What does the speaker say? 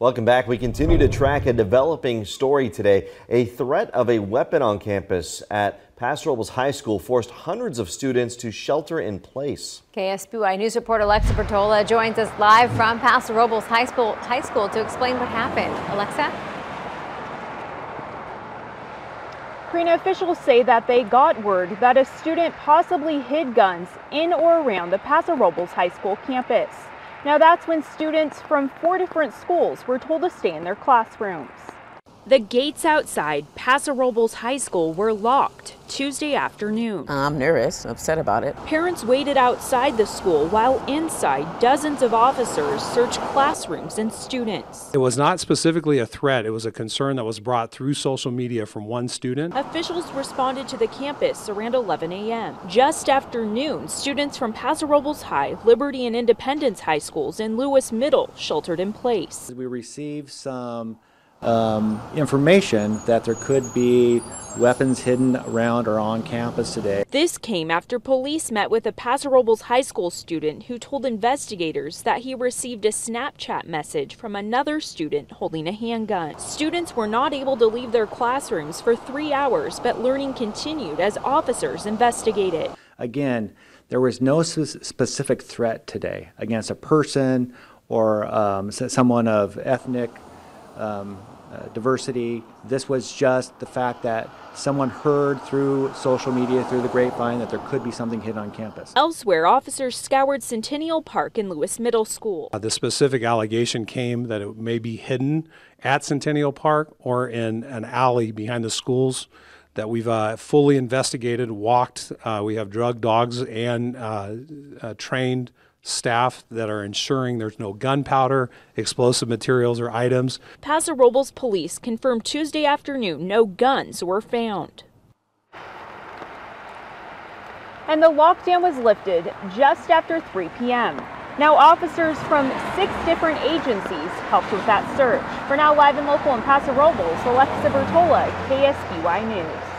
Welcome back. We continue to track a developing story today. A threat of a weapon on campus at Paso Robles High School forced hundreds of students to shelter in place. KSBY News reporter Alexa Bertola joins us live from Paso Robles High School, High School to explain what happened. Alexa? Karina officials say that they got word that a student possibly hid guns in or around the Paso Robles High School campus. Now that's when students from four different schools were told to stay in their classrooms. The gates outside Paso Robles High School were locked Tuesday afternoon. Uh, I'm nervous, upset about it. Parents waited outside the school while inside dozens of officers searched classrooms and students. It was not specifically a threat, it was a concern that was brought through social media from one student. Officials responded to the campus around 11 a.m. Just after noon, students from Paso Robles High, Liberty and Independence High Schools, and Lewis Middle sheltered in place. We received some um, information that there could be weapons hidden around or on campus today. This came after police met with a Paso Robles High School student who told investigators that he received a Snapchat message from another student holding a handgun. Students were not able to leave their classrooms for three hours, but learning continued as officers investigated. Again, there was no specific threat today against a person or um, someone of ethnic um, uh, diversity. This was just the fact that someone heard through social media, through the grapevine, that there could be something hidden on campus. Elsewhere, officers scoured Centennial Park and Lewis Middle School. Uh, the specific allegation came that it may be hidden at Centennial Park or in an alley behind the schools that we've uh, fully investigated, walked. Uh, we have drug dogs and uh, uh, trained staff that are ensuring there's no gunpowder, explosive materials, or items. Paso Robles police confirmed Tuesday afternoon no guns were found. And the lockdown was lifted just after 3 p.m. Now, officers from six different agencies helped with that search. For now, live and local in Paso Robles, Alexa Bertola, KSBY News.